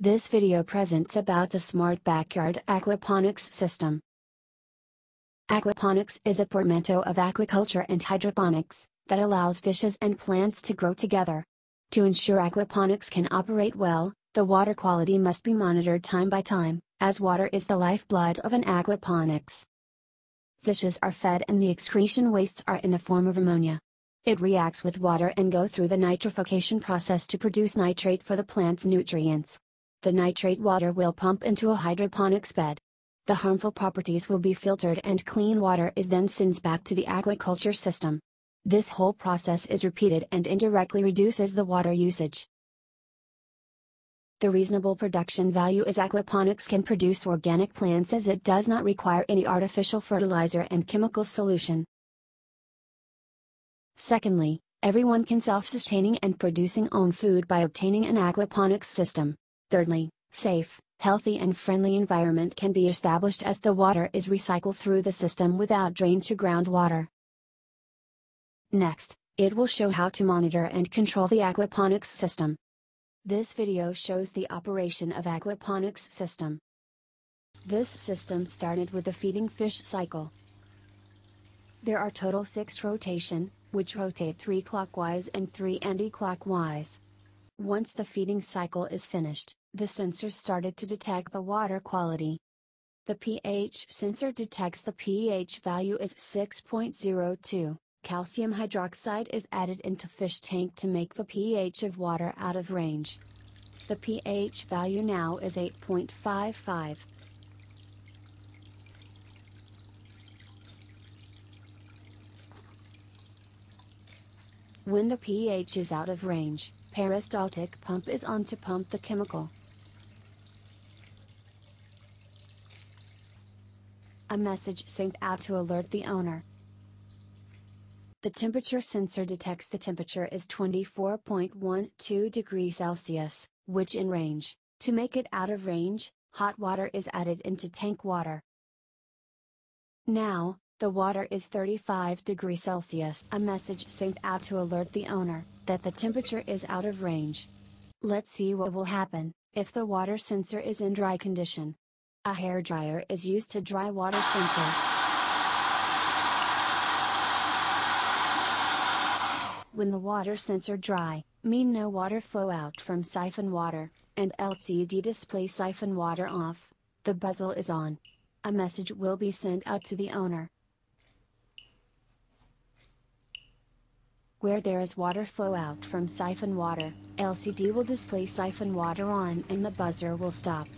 This video presents about the Smart Backyard Aquaponics System. Aquaponics is a portmanteau of aquaculture and hydroponics, that allows fishes and plants to grow together. To ensure aquaponics can operate well, the water quality must be monitored time by time, as water is the lifeblood of an aquaponics. Fishes are fed and the excretion wastes are in the form of ammonia. It reacts with water and go through the nitrification process to produce nitrate for the plant's nutrients. The nitrate water will pump into a hydroponics bed. The harmful properties will be filtered and clean water is then sent back to the aquaculture system. This whole process is repeated and indirectly reduces the water usage. The reasonable production value is aquaponics can produce organic plants as it does not require any artificial fertilizer and chemical solution. Secondly, everyone can self-sustaining and producing own food by obtaining an aquaponics system. Thirdly, safe, healthy and friendly environment can be established as the water is recycled through the system without drain to groundwater. Next, it will show how to monitor and control the aquaponics system. This video shows the operation of aquaponics system. This system started with the feeding fish cycle. There are total 6 rotation, which rotate 3 clockwise and 3 anti-clockwise. Once the feeding cycle is finished, the sensor started to detect the water quality. The pH sensor detects the pH value is 6.02. Calcium hydroxide is added into fish tank to make the pH of water out of range. The pH value now is 8.55. When the pH is out of range, peristaltic pump is on to pump the chemical. A message sent out to alert the owner. The temperature sensor detects the temperature is 24.12 degrees Celsius, which in range. To make it out of range, hot water is added into tank water. Now, the water is 35 degrees Celsius. A message sent out to alert the owner that the temperature is out of range. Let's see what will happen if the water sensor is in dry condition. A hair dryer is used to dry water sensor. When the water sensor dry, mean no water flow out from siphon water, and LCD display siphon water off, the buzzer is on. A message will be sent out to the owner. Where there is water flow out from siphon water, LCD will display siphon water on and the buzzer will stop.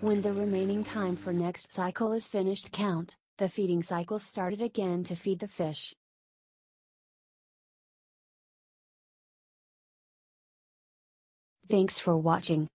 When the remaining time for next cycle is finished count, the feeding cycle started again to feed the fish. Thanks for watching.